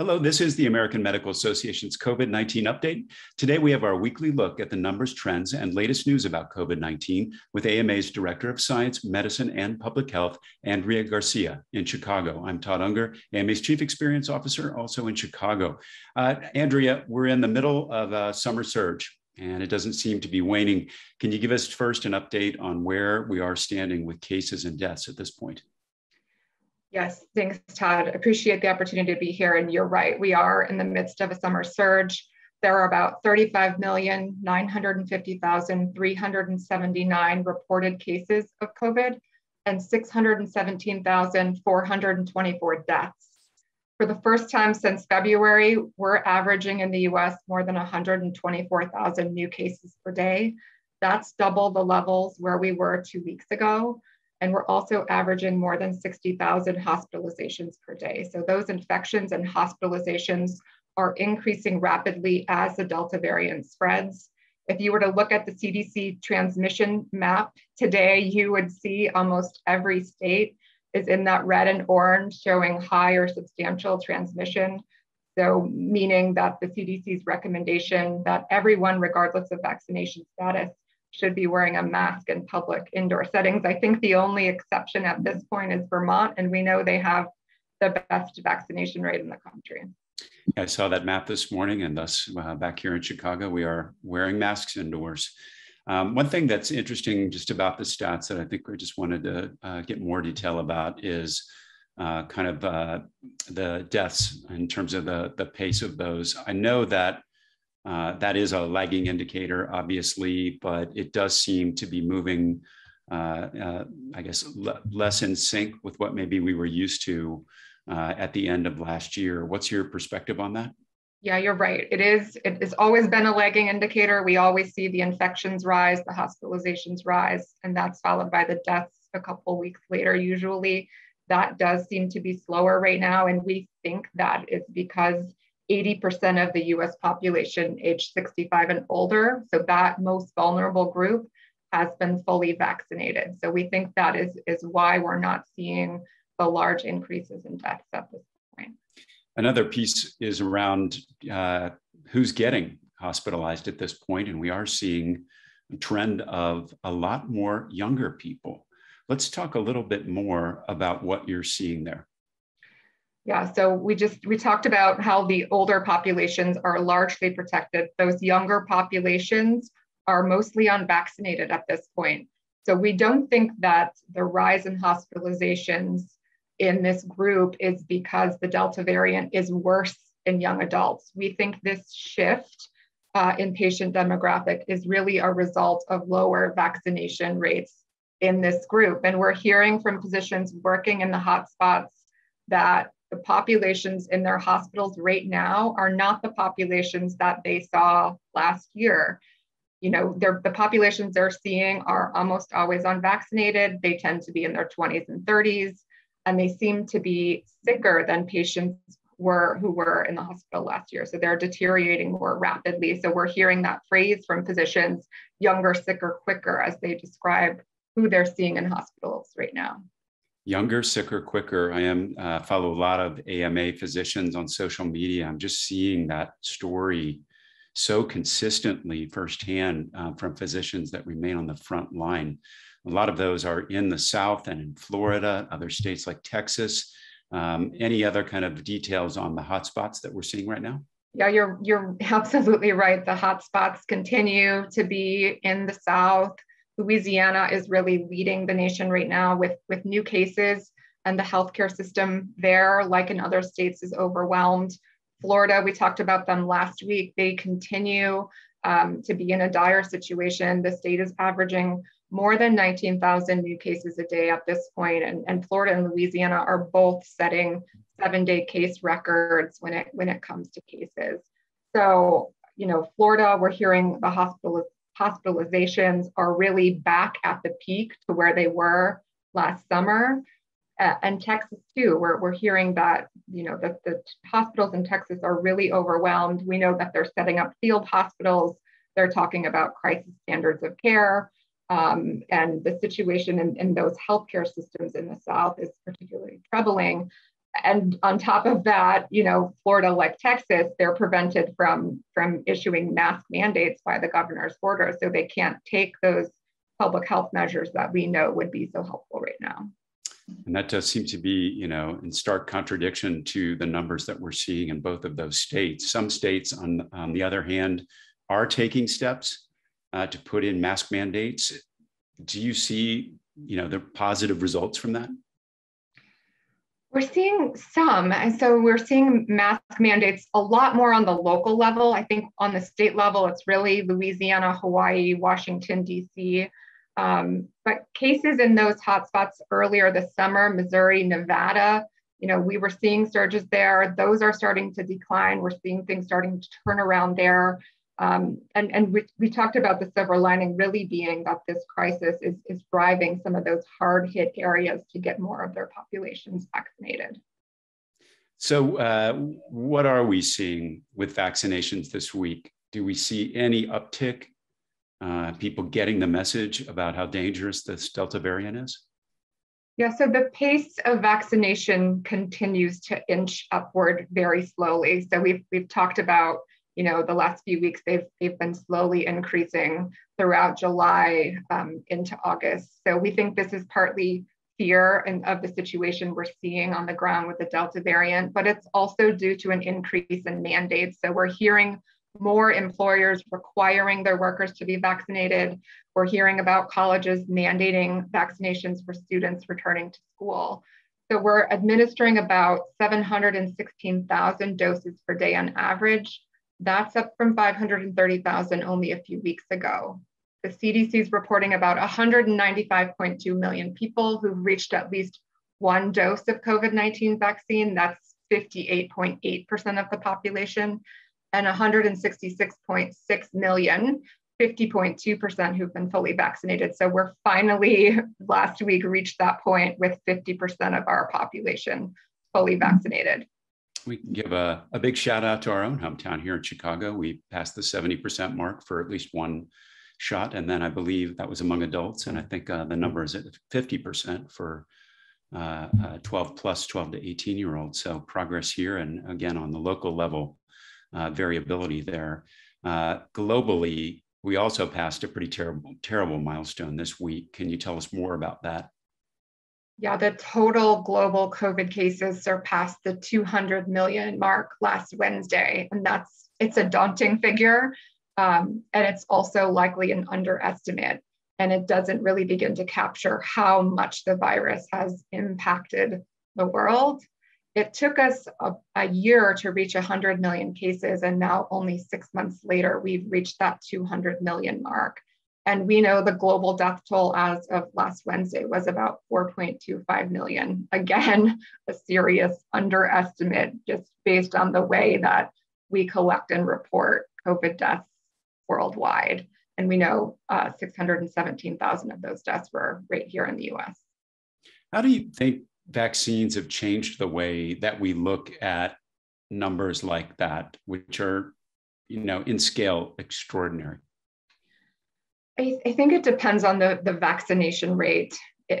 Hello, this is the American Medical Association's COVID 19 update. Today, we have our weekly look at the numbers, trends, and latest news about COVID 19 with AMA's Director of Science, Medicine, and Public Health, Andrea Garcia in Chicago. I'm Todd Unger, AMA's Chief Experience Officer, also in Chicago. Uh, Andrea, we're in the middle of a summer surge and it doesn't seem to be waning. Can you give us first an update on where we are standing with cases and deaths at this point? Yes, thanks, Todd. Appreciate the opportunity to be here. And you're right, we are in the midst of a summer surge. There are about 35,950,379 reported cases of COVID and 617,424 deaths. For the first time since February, we're averaging in the US more than 124,000 new cases per day. That's double the levels where we were two weeks ago. And we're also averaging more than 60,000 hospitalizations per day. So those infections and hospitalizations are increasing rapidly as the Delta variant spreads. If you were to look at the CDC transmission map today, you would see almost every state is in that red and orange showing high or substantial transmission. So meaning that the CDC's recommendation that everyone, regardless of vaccination status, should be wearing a mask in public indoor settings. I think the only exception at this point is Vermont, and we know they have the best vaccination rate in the country. I saw that map this morning, and thus uh, back here in Chicago, we are wearing masks indoors. Um, one thing that's interesting just about the stats that I think we just wanted to uh, get more detail about is uh, kind of uh, the deaths in terms of the, the pace of those. I know that uh, that is a lagging indicator, obviously, but it does seem to be moving, uh, uh, I guess, less in sync with what maybe we were used to uh, at the end of last year. What's your perspective on that? Yeah, you're right. It is. It has always been a lagging indicator. We always see the infections rise, the hospitalizations rise, and that's followed by the deaths a couple weeks later. Usually, that does seem to be slower right now, and we think that is because 80% of the US population age 65 and older. So that most vulnerable group has been fully vaccinated. So we think that is, is why we're not seeing the large increases in deaths at this point. Another piece is around uh, who's getting hospitalized at this point, and we are seeing a trend of a lot more younger people. Let's talk a little bit more about what you're seeing there. Yeah, so we just we talked about how the older populations are largely protected. Those younger populations are mostly unvaccinated at this point. So we don't think that the rise in hospitalizations in this group is because the Delta variant is worse in young adults. We think this shift uh, in patient demographic is really a result of lower vaccination rates in this group. And we're hearing from physicians working in the hotspots that the populations in their hospitals right now are not the populations that they saw last year. You know, the populations they're seeing are almost always unvaccinated. They tend to be in their 20s and 30s, and they seem to be sicker than patients were who were in the hospital last year. So they're deteriorating more rapidly. So we're hearing that phrase from physicians, younger, sicker, quicker, as they describe who they're seeing in hospitals right now younger, sicker, quicker. I am uh, follow a lot of AMA physicians on social media. I'm just seeing that story so consistently firsthand uh, from physicians that remain on the front line. A lot of those are in the South and in Florida, other states like Texas. Um, any other kind of details on the hotspots that we're seeing right now? Yeah, you're you're absolutely right. The hotspots continue to be in the South, Louisiana is really leading the nation right now with, with new cases, and the healthcare system there, like in other states, is overwhelmed. Florida, we talked about them last week. They continue um, to be in a dire situation. The state is averaging more than 19,000 new cases a day at this point, and, and Florida and Louisiana are both setting seven-day case records when it when it comes to cases. So, you know, Florida, we're hearing the hospital hospitalizations are really back at the peak to where they were last summer. Uh, and Texas too, we're, we're hearing that, you know, the, the hospitals in Texas are really overwhelmed. We know that they're setting up field hospitals. They're talking about crisis standards of care. Um, and the situation in, in those healthcare systems in the South is particularly troubling. And on top of that, you know, Florida, like Texas, they're prevented from from issuing mask mandates by the governor's order, so they can't take those public health measures that we know would be so helpful right now. And that does seem to be, you know, in stark contradiction to the numbers that we're seeing in both of those states. Some states, on, on the other hand, are taking steps uh, to put in mask mandates. Do you see, you know, the positive results from that? We're seeing some. And so we're seeing mask mandates a lot more on the local level. I think on the state level, it's really Louisiana, Hawaii, Washington, D.C. Um, but cases in those hotspots earlier this summer, Missouri, Nevada, you know, we were seeing surges there. Those are starting to decline. We're seeing things starting to turn around there. Um, and and we, we talked about the silver lining really being that this crisis is, is driving some of those hard hit areas to get more of their populations vaccinated. So, uh, what are we seeing with vaccinations this week? Do we see any uptick? Uh, people getting the message about how dangerous this Delta variant is? Yeah, so the pace of vaccination continues to inch upward very slowly. So we've we've talked about you know, the last few weeks, they've, they've been slowly increasing throughout July um, into August. So we think this is partly fear and of the situation we're seeing on the ground with the Delta variant, but it's also due to an increase in mandates. So we're hearing more employers requiring their workers to be vaccinated. We're hearing about colleges mandating vaccinations for students returning to school. So we're administering about 716,000 doses per day on average. That's up from 530,000 only a few weeks ago. The CDC is reporting about 195.2 million people who've reached at least one dose of COVID 19 vaccine. That's 58.8% of the population, and 166.6 million, 50.2% who've been fully vaccinated. So we're finally last week reached that point with 50% of our population fully vaccinated we can give a, a big shout out to our own hometown here in Chicago. We passed the 70% mark for at least one shot. And then I believe that was among adults. And I think uh, the number is at 50% for uh, uh, 12 plus 12 to 18 year olds. So progress here. And again, on the local level, uh, variability there. Uh, globally, we also passed a pretty terrible, terrible milestone this week. Can you tell us more about that? Yeah, the total global COVID cases surpassed the 200 million mark last Wednesday, and that's it's a daunting figure, um, and it's also likely an underestimate. And it doesn't really begin to capture how much the virus has impacted the world. It took us a, a year to reach 100 million cases, and now only six months later, we've reached that 200 million mark. And we know the global death toll as of last Wednesday was about 4.25 million. Again, a serious underestimate just based on the way that we collect and report COVID deaths worldwide. And we know uh, 617,000 of those deaths were right here in the US. How do you think vaccines have changed the way that we look at numbers like that, which are, you know, in scale extraordinary? I, I think it depends on the, the vaccination rate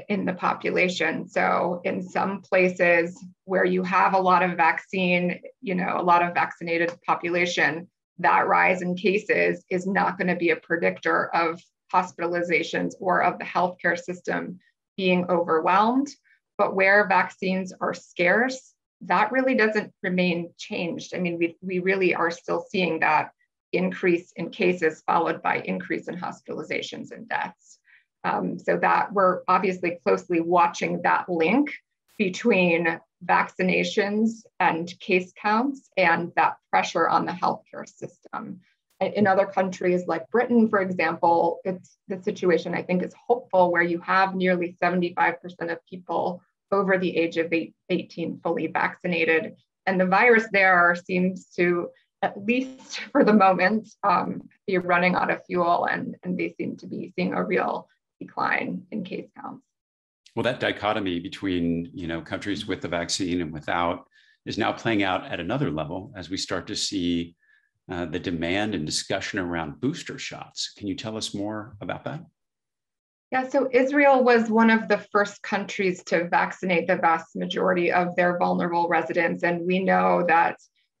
in the population. So in some places where you have a lot of vaccine, you know, a lot of vaccinated population, that rise in cases is not going to be a predictor of hospitalizations or of the healthcare system being overwhelmed. But where vaccines are scarce, that really doesn't remain changed. I mean, we, we really are still seeing that increase in cases followed by increase in hospitalizations and deaths. Um, so that we're obviously closely watching that link between vaccinations and case counts and that pressure on the healthcare system. In other countries like Britain, for example, it's the situation I think is hopeful where you have nearly 75% of people over the age of 18 fully vaccinated. And the virus there seems to at least for the moment, um, be running out of fuel and, and they seem to be seeing a real decline in case counts. Well, that dichotomy between you know countries with the vaccine and without is now playing out at another level as we start to see uh, the demand and discussion around booster shots. Can you tell us more about that? Yeah, so Israel was one of the first countries to vaccinate the vast majority of their vulnerable residents. And we know that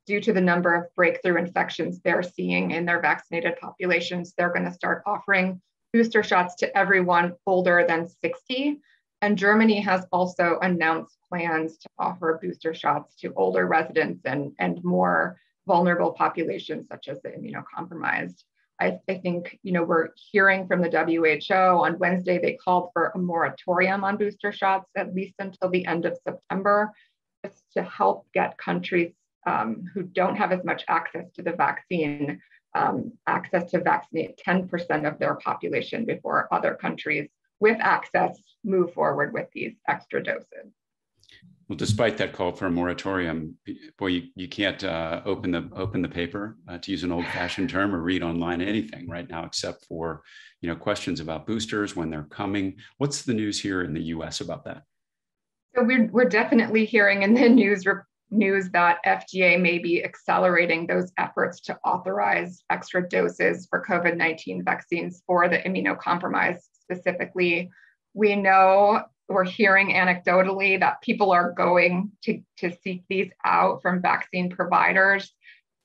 due to the number of breakthrough infections they're seeing in their vaccinated populations, they're going to start offering booster shots to everyone older than 60. And Germany has also announced plans to offer booster shots to older residents and, and more vulnerable populations, such as the immunocompromised. I, I, think you know we're hearing from the WHO on Wednesday they called for a moratorium on booster shots at least until the end of September, just to help get countries um, who don't have as much access to the vaccine um, access to vaccinate 10% of their population before other countries with access move forward with these extra doses. Well, despite that call for a moratorium, boy, you, you can't uh, open the open the paper uh, to use an old-fashioned term or read online anything right now, except for you know questions about boosters when they're coming. What's the news here in the U.S. about that? So we're we're definitely hearing in the news news that FDA may be accelerating those efforts to authorize extra doses for COVID-19 vaccines for the immunocompromised specifically. We know we're hearing anecdotally that people are going to, to seek these out from vaccine providers.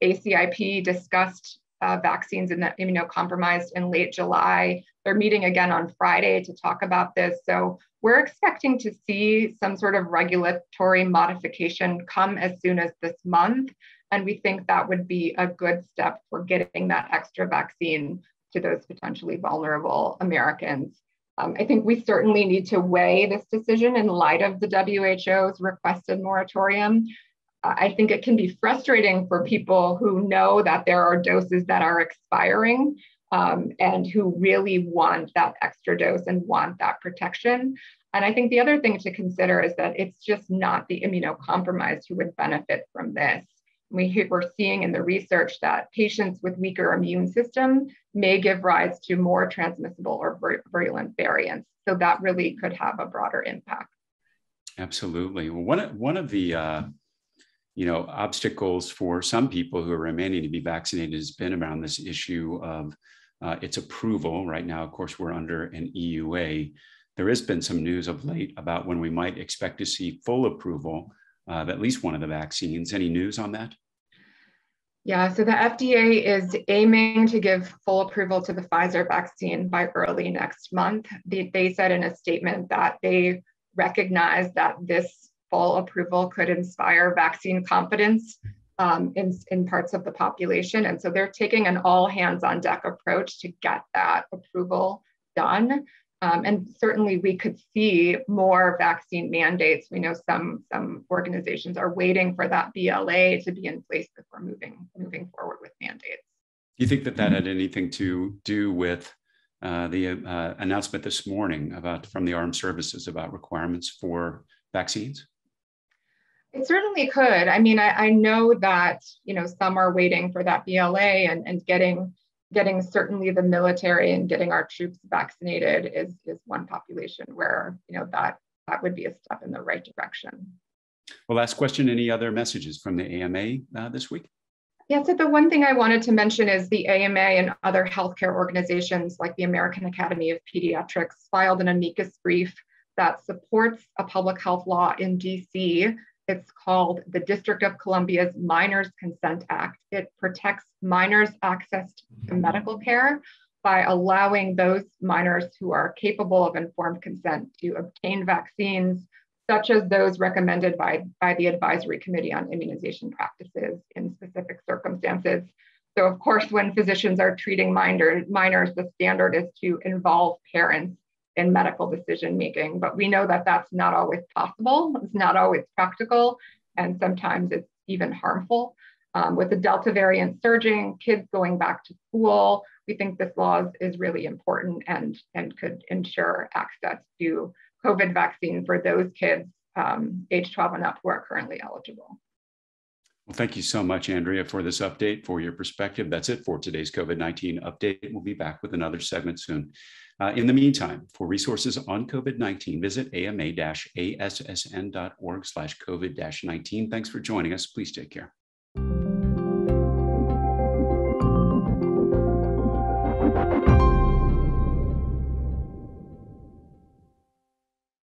ACIP discussed uh, vaccines in the immunocompromised in late July. They're meeting again on Friday to talk about this. So we're expecting to see some sort of regulatory modification come as soon as this month. And we think that would be a good step for getting that extra vaccine to those potentially vulnerable Americans. Um, I think we certainly need to weigh this decision in light of the WHO's requested moratorium. I think it can be frustrating for people who know that there are doses that are expiring um, and who really want that extra dose and want that protection. And I think the other thing to consider is that it's just not the immunocompromised who would benefit from this we, we're seeing in the research that patients with weaker immune system may give rise to more transmissible or virulent variants. So that really could have a broader impact. Absolutely. Well, one, one of the uh, you know obstacles for some people who are remaining to be vaccinated has been around this issue of uh, its approval. Right now, of course, we're under an EUA. There has been some news of late about when we might expect to see full approval of at least one of the vaccines. Any news on that? Yeah, so the FDA is aiming to give full approval to the Pfizer vaccine by early next month. They, they said in a statement that they recognize that this full approval could inspire vaccine confidence um, in, in parts of the population. And so they're taking an all hands on deck approach to get that approval done. Um, and certainly we could see more vaccine mandates. We know some, some organizations are waiting for that BLA to be in place before moving, moving forward with mandates. Do you think that that had anything to do with uh, the uh, announcement this morning about from the armed services about requirements for vaccines? It certainly could. I mean, I, I know that you know some are waiting for that BLA and, and getting getting certainly the military and getting our troops vaccinated is, is one population where you know that that would be a step in the right direction. Well, last question. Any other messages from the AMA uh, this week? Yeah, so the one thing I wanted to mention is the AMA and other healthcare organizations like the American Academy of Pediatrics filed an amicus brief that supports a public health law in DC it's called the District of Columbia's Minors Consent Act. It protects minors' access to medical care by allowing those minors who are capable of informed consent to obtain vaccines, such as those recommended by, by the Advisory Committee on Immunization Practices in specific circumstances. So, of course, when physicians are treating minor, minors, the standard is to involve parents in medical decision making. But we know that that's not always possible, it's not always practical, and sometimes it's even harmful. Um, with the Delta variant surging, kids going back to school, we think this law is, really important and, and could ensure access to COVID vaccine for those kids um, age 12 and up who are currently eligible. Well, thank you so much, Andrea, for this update, for your perspective. That's it for today's COVID 19 update. We'll be back with another segment soon. Uh, in the meantime, for resources on COVID-19, visit ama-assn.org slash COVID-19. Thanks for joining us. Please take care.